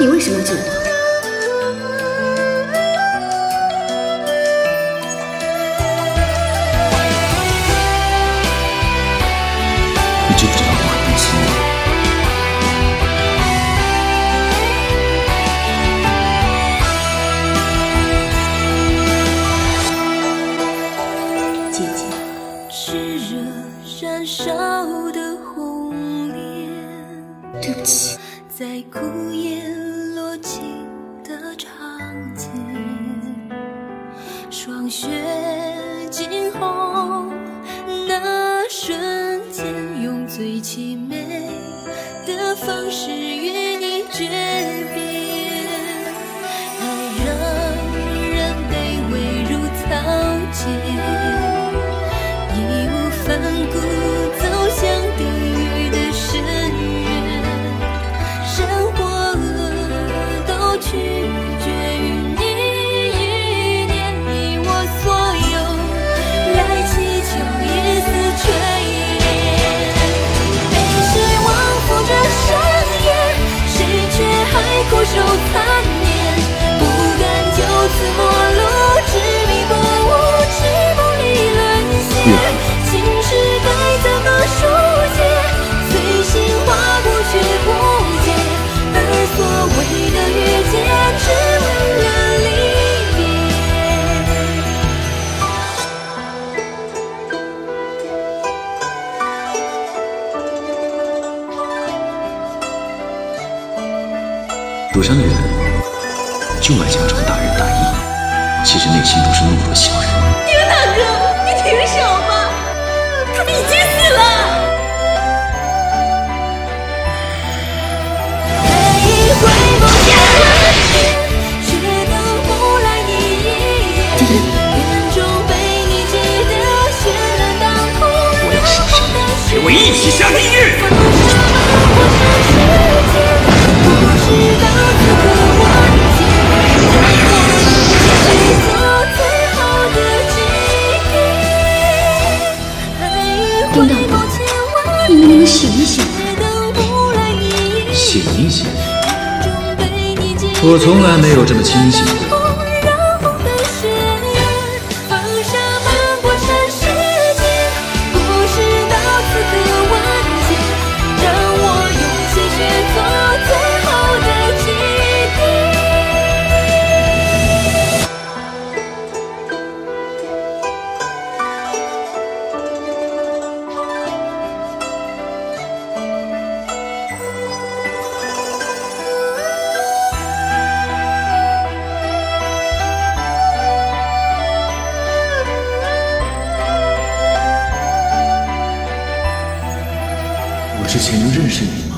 你为什么要救我？你知不知道我很担心你？姐姐，炽热燃烧的红莲，对不起，在枯叶落尽的场景，霜雪惊鸿，那瞬间，用最凄美的方式与你诀别。守候赌山的人就爱假装大仁大义，其实内心都是懦弱小人。丁大哥，你停手吧，他们已经死了。爱会梦见万年，却等不来你一眼。眼中被你记得绚烂当空，我要上山，陪我一起下地狱。醒一醒？醒一醒，我从来没有这么清醒过。我之前就认识你？